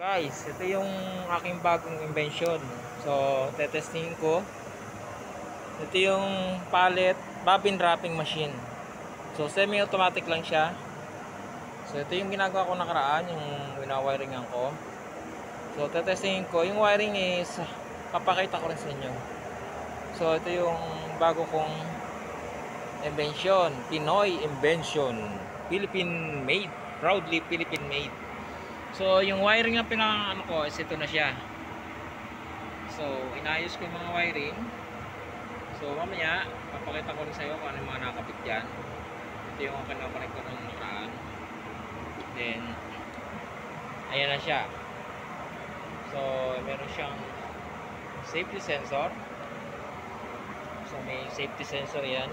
Guys, ito yung aking bagong invention. So, tetestingin ko. Ito yung pallet bobbin wrapping machine. So, semi-automatic lang siya. So, ito yung ginagawa ko nakaraan, yung winawiringan ko. So, tetestingin ko. Yung wiring is, papakita ko rin sa inyo. So, ito yung bago kong invention. Pinoy invention. Philippine made. Proudly Philippine made. So, yung wiring na pinaka ano ko is ito na siya. So, inayos ko yung mga wiring. So, mamaya, papakita ko rin sa iyo kung ano yung mga nakapit dyan. Ito yung kinoconnect ko ng nakaraan. Then, ayan na siya. So, meron siyang safety sensor. So, may safety sensor yan.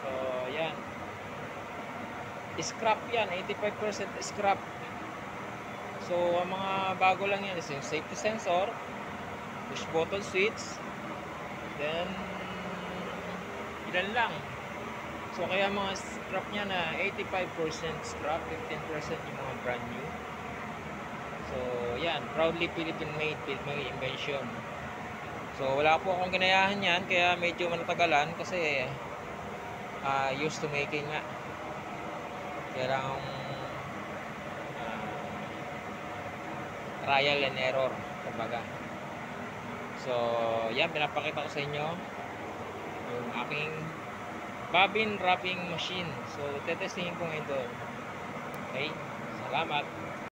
So, yan scrap yan 85% scrap. So ang mga bago lang yan is yung safety sensor push button switch then ilan lang. So kaya mga scrap niya na 85% scrap 15% yung mga brand new. So yan proudly Philippine made Philippine invention. So wala po akong ginayahan yan kaya medyo manatagalan kasi uh, used to making nga kailangan uh, trial and error kumbaga. So yan pinapakita ko sa inyo yung aking bobbin wrapping machine. So tetestingin ko ngayon doon. Okay? Salamat